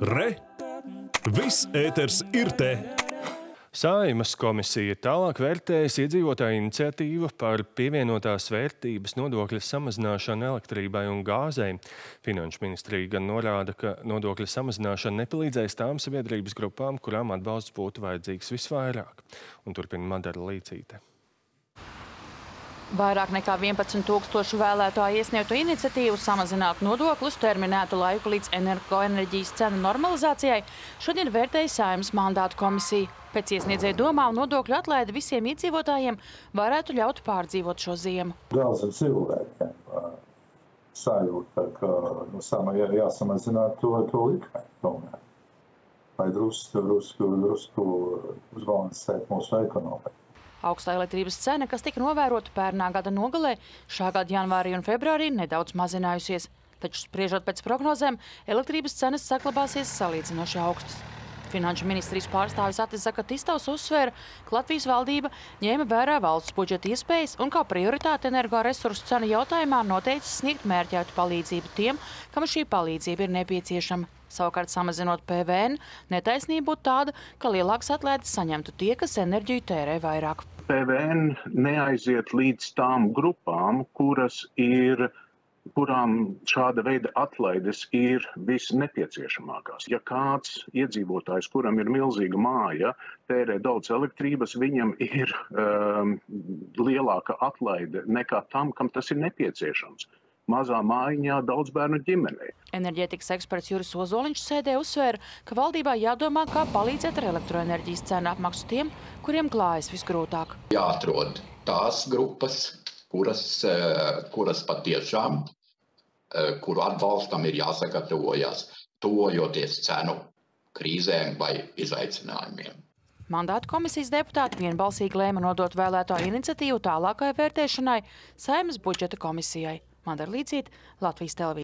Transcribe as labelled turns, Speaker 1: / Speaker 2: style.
Speaker 1: Re! Viss ēters ir te!
Speaker 2: Saimas komisija tālāk vērtēs iedzīvotāju iniciatīvu par pievienotās vērtības nodokļa samazināšanu elektrībai un gāzei. Finanšu ministrija gan norāda, ka nodokļa samazināšana nepalīdzēs tām sabiedrības grupām, kurām atbalsts būtu vajadzīgs visvairāk. Un turpina Madara Līcīte.
Speaker 3: Vairāk nekā 11 tūkstošu vēlētāju iesniegtu iniciatīvu samazināt nodokļus terminētu laiku līdz energoenerģijas cenu normalizācijai šodien vērtēja Saeimas mandātu komisija. Pēc iesniedzēja domām nodokļu atlaide visiem iedzīvotājiem varētu ļaut pārdzīvot šo ziemu.
Speaker 4: Daudz ar cilvēkiem sajūta, ka nu, sama, jā, jāsamazina to, to likme tomēr. Lai drusku, drusku, drusku uzbalansēt mūsu ekonomiku.
Speaker 3: Augstā elektrības cena, kas tika novērota pērnā gada nogalē, šā gada janvārī un februārī nedaudz mazinājusies. Taču spriežot pēc prognozēm, elektrības cenas saglabāsies salīdzinoši augstas. Finanšu ministrijas pārstāvis Atis Zakatistovs uzsvēra, ka Latvijas valdība ņēma vērā valsts budžeta iespējas un kā prioritāte energoresursu cenu jautājumā noteicis sniegt mērķētu palīdzību tiem, kam šī palīdzība ir nepieciešama. Savukārt, samazinot PVN, netaisnība būtu tāda, ka lielākas atlaides saņemtu tie, kas enerģiju tērē vairāk.
Speaker 5: PVN neaiziet līdz tām grupām, kuras ir kurām šāda veida atlaides ir visnepieciešamākās. Ja kāds iedzīvotājs, kuram ir milzīga māja, tērē daudz elektrības, viņam ir um, lielāka atlaide nekā tam, kam tas ir nepieciešams mazā mājiņā daudz bērnu ģimenei.
Speaker 3: Enerģētikas eksperts Juris Ozoliņš sēdē uzsvēra, ka valdībā jādomā, kā palīdzēt ar elektroenerģijas cenu apmaksu tiem, kuriem klājas visgrūtāk.
Speaker 6: Jāatrod tās grupas, kuras, eh, kuras patiešām Eh, kuru atbalstam ir jāsagatavojas, tuvojoties cenu krīzēm vai izaicinājumiem.
Speaker 3: Mandātu komisijas deputāti vienbalsīgi lēma nodot vēlētāju iniciatīvu tālākai vērtēšanai Saeimas budžeta komisijai. Madara Līdzīt, Latvijas televīzija.